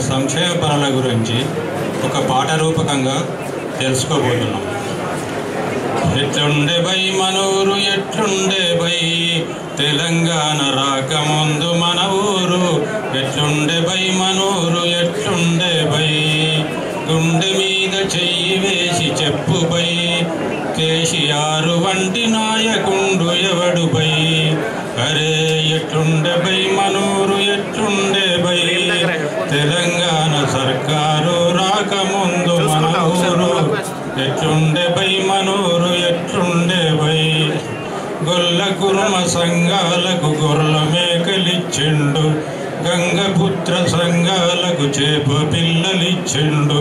సంక్షేమ పనుల గురించి ఒక పాట రూపకంగా తెలుసుకోబోతున్నాం. ఎట్లుండే బై మనూరు ఎట్లుండే బై తెలంగాణ రాకముందు మన ఊరు. ఎట్లుండే బై మనూరు ఎట్లుండే బై గుండె మీద చెయ్యి వేసి చెప్పు బై. కేసీఆర్ వంటి నాయకుండు ఎవడు బై? అరే ఎట్లుండే బై మనూరు ఎట్లుండే బై? తెలంగాణ సర్కారు రాకముందు మన ఊరు ఎట్లుండే బై మనూరు ఎట్లుండే బై గొల్ల కుర్మ సంఘాలకు గొర్రెల మేకలిచ్చిండు. గంగపుత్ర సంఘాలకు చేప పిల్లలిచ్చిండు.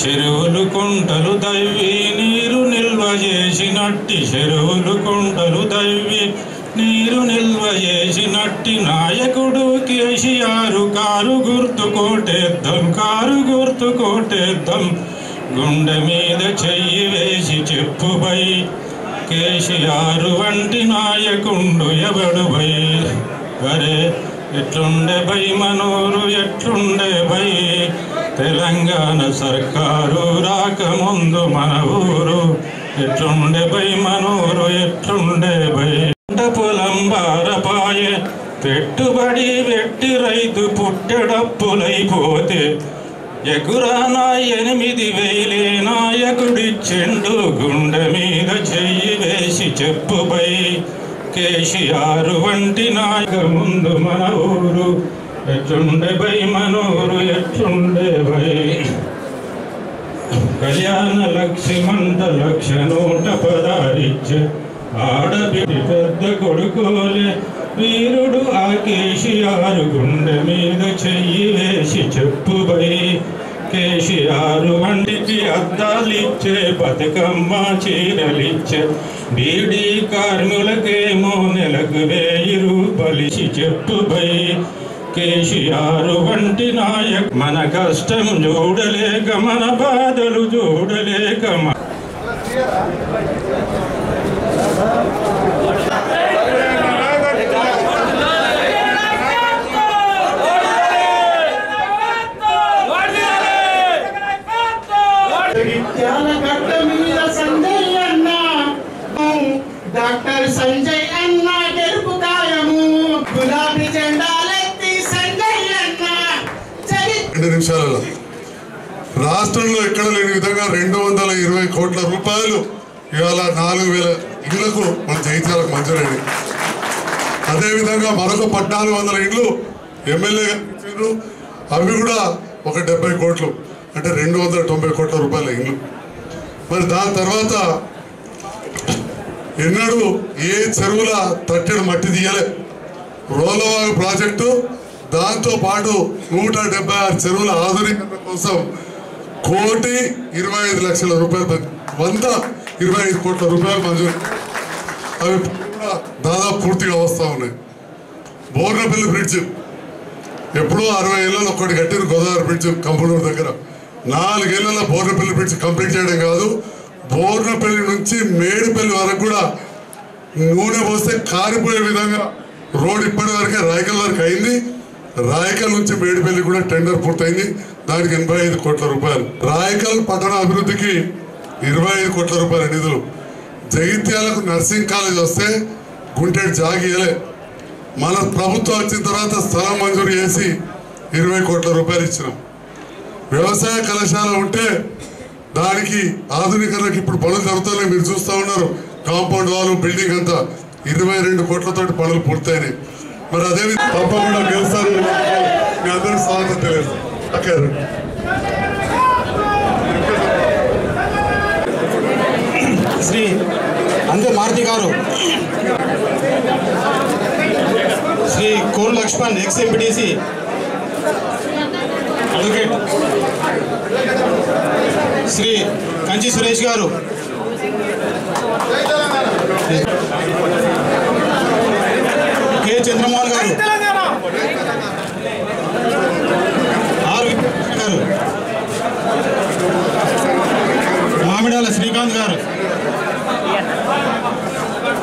చెరువులు కుంటలు దవ్వి నీరు నిల్వ చేసినట్టి చెరువులు కుంటలు దవ్వి నీరు నిల్వ చేసినట్టి నాయకుడు కేసీఆర్ కారు గుర్తు కోటేద్దాం కారు గుర్తు కోటేద్దాం. గుండె మీద చెయ్యి వేసి చెప్పుపై కేసీఆర్ వంటి నాయకుండు ఎవడు బై? అరే ఎట్లుండే బై మనోరు ఎట్లుండే బై? తెలంగాణ సర్కారు రాకముందు మన ఊరు ఎట్లుండే బై మనోరు ఎట్లుండే బై? పంట పొలం బారపాయే పెట్టుబడి పెట్టి రైతు పుట్టెడప్పులైపోతే ఎగురానా ఎనిమిది వేలే నాయకుడిచ్చిండు గుండె మీద చెయ్యి వేసి చెప్పుపై కేసీఆర్ వంటి నాయక ముందు మన ఊరు ఎట్లుండే బై మనూరు ఎట్లుండే బై కళ్యాణ లక్ష్మి మంట లక్ష నూట పదారిచ్చే ఆడబిడ్డి పెద్ద కొడుకోలే వీరుడు ఆ కేసీఆరు గుండె మీద చెయ్యి వేసి చెప్పుబై కేసీఆరు వండికి అద్దాలిచ్చే బతుకమ్మ చీరలిచ్చే బీడీ కార్మికులకేమో నెలకు వేయి రూపలిచి చెప్పుబై కేసీఆరు వంటి నాయక్ మన కష్టం చూడలేక మన బాధలు చూడలేక మన విద్యాల గడ్డ మీద సంజయ్ అన్న డాక్టర్ సంజయ్ అన్న గెలుపు ఖాయము. గులాబీ జెండాలెత్తి సంజయ్ అన్న. రెండు నిమిషాలలో రాష్ట్రంలో ఎక్కడ లేని విధంగా రెండు వందల ఇరవై కోట్ల రూపాయలు ఇవాళ నాలుగు వేల ఇళ్ళకు మన జైత్యాలకు మంజూరైంది. అదేవిధంగా మరొక పద్నాలుగు వందల ఇండ్లు ఎమ్మెల్యే ఇచ్చారు. అవి కూడా ఒక డెబ్బై కోట్లు అంటే రెండు వందల తొంభై కోట్ల రూపాయల ఇండ్లు. మరి దాని తర్వాత ఎన్నడూ ఏ చెరువుల తట్టెడు మట్టి తీయలే. రోలవాగు ప్రాజెక్టు దాంతో పాటు నూట డెబ్బై ఆరు చెరువుల ఆధునీకరణ కోసం కోటి ఇరవై ఐదు లక్షల రూపాయలు వంద ఇరవై ఐదు కోట్ల రూపాయలు మంజూరు. అవి కూడా దాదాపు పూర్తిగా వస్తూ ఉన్నాయి. బోర్నపల్లి బ్రిడ్జ్. ఎప్పుడో అరవై ఏళ్ళలో ఒకటి కట్టిన గోదావరి బ్రిడ్జ్ కంపనూరు దగ్గర. నాలుగేళ్ళలో బోర్నపల్లి బ్రిడ్జ్ కంప్లీట్ చేయడం కాదు బోర్నపల్లి నుంచి మేడిపల్లి వరకు కూడా నూనె పోస్తే కారిపోయే విధంగా రోడ్ ఇప్పటి వరకే రాయకల్ వరకు అయింది. రాయకల్ నుంచి మేడిపల్లి కూడా టెండర్ పూర్తయింది. దానికి ఎనభై ఐదు కోట్ల రూపాయలు. రాయకల్ పట్టణ అభివృద్ధికి ఇరవై ఐదు కోట్ల రూపాయల నిధులు. జగిత్యాలకు నర్సింగ్ కాలేజ్ వస్తే గుంటెడు జాగియలే. మన ప్రభుత్వం వచ్చిన తర్వాత స్థలం మంజూరు చేసి ఇరవై కోట్ల రూపాయలు ఇచ్చినాం. వ్యవసాయ కళాశాల ఉంటే దానికి ఆధునీకరణకి ఇప్పుడు పనులు జరుగుతున్నాయి. మీరు చూస్తూ ఉన్నారు కాంపౌండ్ వాల్ బిల్డింగ్ అంతా ఇరవై రెండు కోట్లతోటి పనులు పూర్తయినాయి. మరి అదేవిధంగా తప్పకుండా గెలుస్తారు మీ అందరూ స్వాగతం తెలియదు ఓకే శ్రీ భారతి గారు. Shri Kol Laxman ex MPTC advocate. Shri Kanchi Suresh గారు. కె చంద్రమోహన్ గారు. ఆర్ గారు. మామిడాల శ్రీకాంత్ గారు.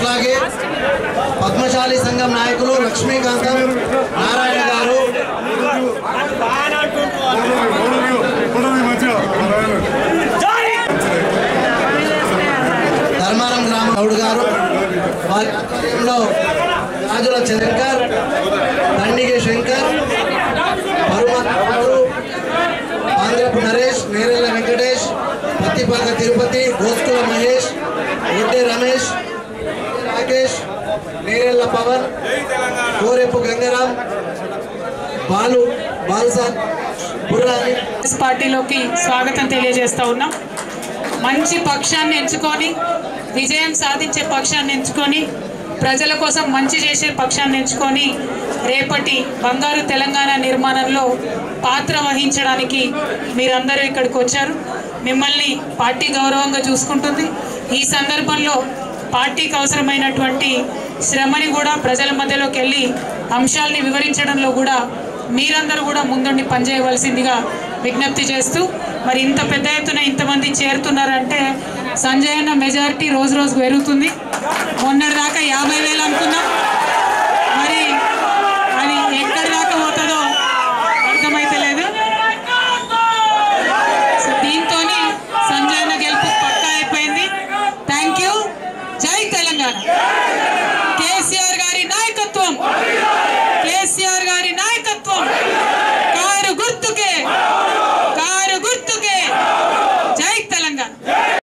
అట్లాగే పద్మశాలి సంఘం నాయకులు లక్ష్మీకాంతం నారాయణ గారు. ధర్మారం గ్రామ గారు వారి రాజుల శంకర్ దండిగే శంకర్ పరుమత్తుడు ఆంధ్రపు నరేష్ నేరెళ్ళ వెంకటేష్ పత్తిపాక తిరుపతి గోస్కుల మహేష్ ఒడ్డే రమేష్ రాకేష్ నేరెళ్ళ పవన్ కోరెప్పు గంగారాం బాలు బాల్సాన్ కాంగ్రెస్ పార్టీలోకి స్వాగతం తెలియజేస్తా ఉన్నాం. మంచి పక్షాన్ని ఎంచుకొని విజయం సాధించే పక్షాన్ని ఎంచుకొని ప్రజల కోసం మంచి చేసే పక్షాన్ని ఎంచుకొని రేపటి బంగారు తెలంగాణ నిర్మాణంలో పాత్ర వహించడానికి మీరందరూ ఇక్కడికి వచ్చారు. మిమ్మల్ని పార్టీ గౌరవంగా చూసుకుంటుంది. ఈ సందర్భంలో పార్టీకి అవసరమైనటువంటి శ్రమని కూడా ప్రజల మధ్యలోకి వెళ్ళి అంశాల్ని వివరించడంలో కూడా మీరందరూ కూడా ముందుండి పనిచేయవలసిందిగా విజ్ఞప్తి చేస్తూ మరి ఇంత పెద్ద ఎత్తున ఇంతమంది చేరుతున్నారంటే సంజయ్ అన్న మెజారిటీ రోజు రోజు పెరుగుతుంది. మొన్నటిదాకా యాభై వేలు అనుకున్నాం.